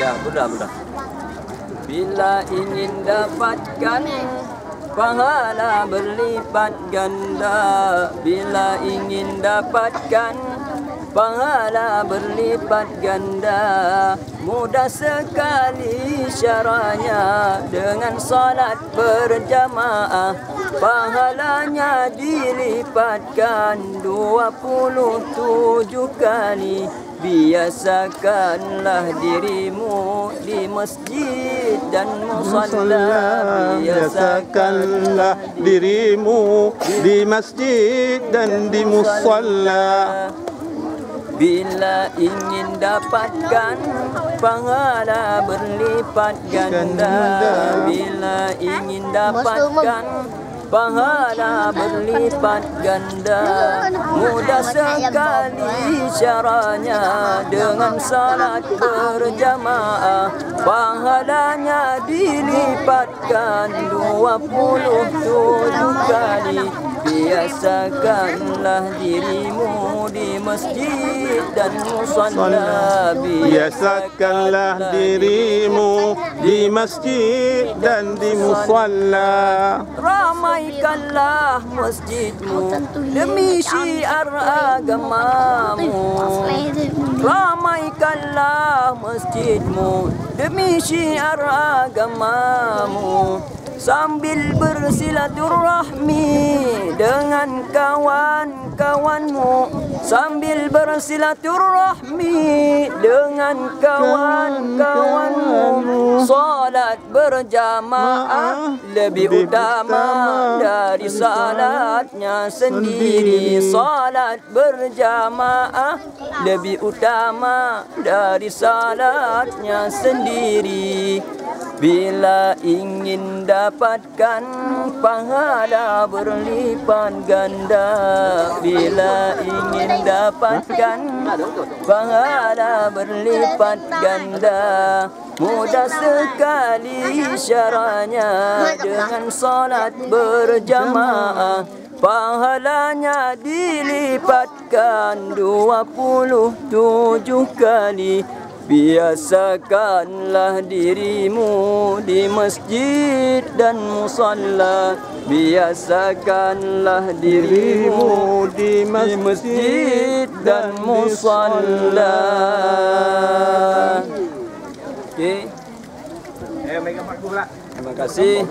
Ya, mudah, mudah. Bila ingin dapatkan pahala berlipat ganda Bila ingin dapatkan pahala berlipat ganda Mudah sekali syaranya dengan salat berjamaah Pahalanya dilipatkan 27 kali. Biasakanlah dirimu di masjid dan musalla. Biasakanlah dirimu di masjid dan di musalla Bila ingin dapatkan pahala berlipat ganda. Bila ingin dapatkan pahala berlipat ganda. Mudah sekali caranya dengan salat berjamaah. Pahalanya dilipatkan 27 kali Biasakanlah dirimu di masjid dan musalla Biasakanlah dirimu di masjid dan di musalla Ramaikanlah masjidmu demi syiar agamamu. Ramaikanlah masjidmu demi syiar agamamu Sambil bersilaturahmi dengan kawan-kawanmu. Sambil bersilaturahmi dengan kawan-kawanmu. Salat berjamaah lebih utama dari salatnya sendiri. Salat berjamaah lebih utama dari salatnya sendiri Bila ingin dapatkan pahala berlipat ganda Bila ingin dapatkan pahala berlipat ganda Mudah sekali syaranya dengan salat berjamaah. Pahalanya dilipatkan 27 kali Biasakanlah dirimu di masjid dan musalla Biasakanlah dirimu di masjid dan musalla Okey. Eh, mak pula. Terima kasih.